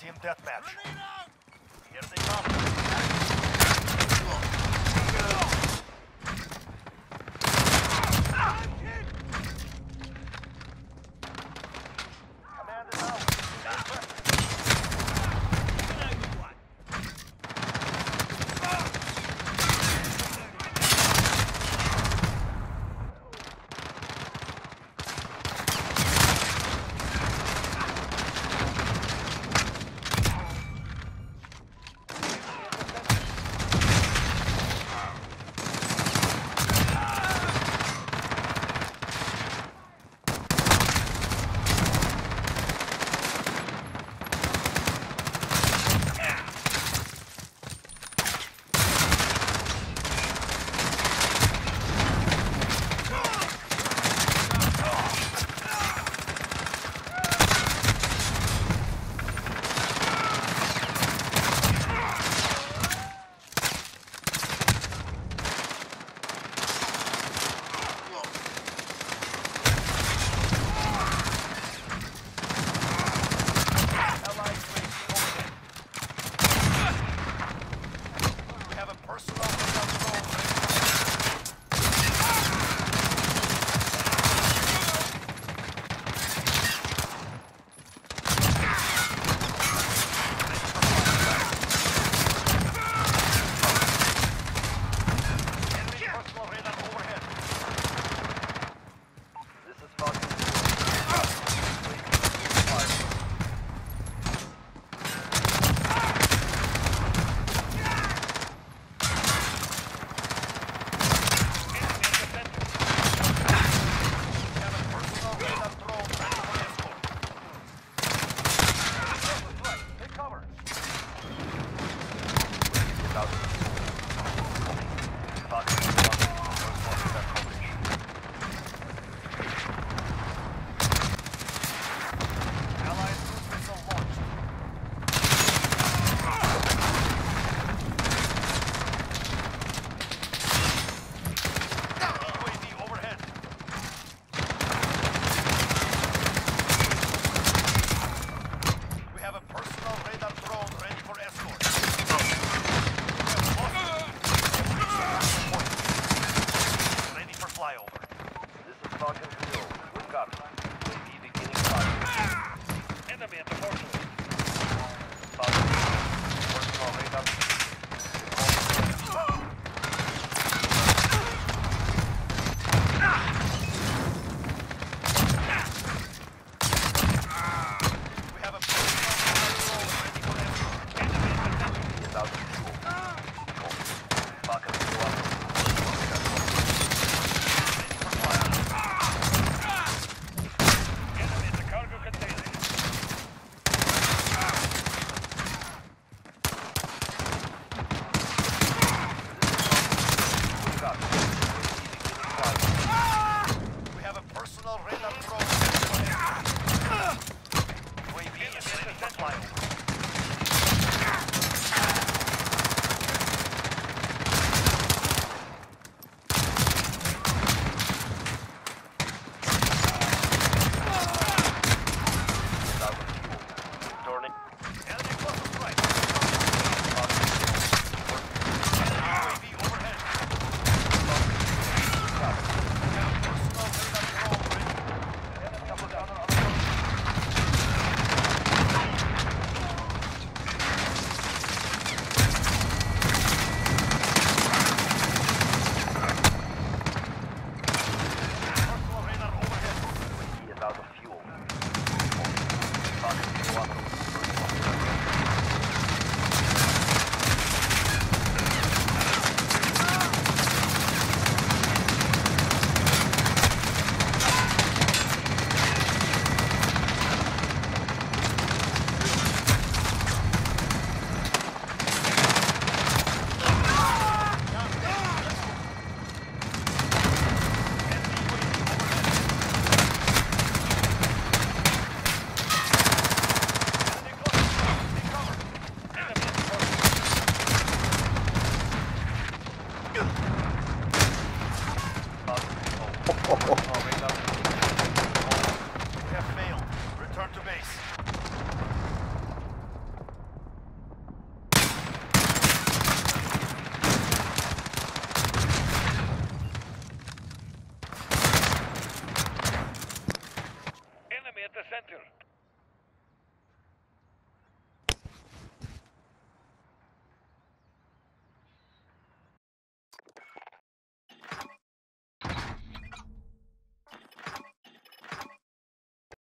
Team deathmatch. Here they come. We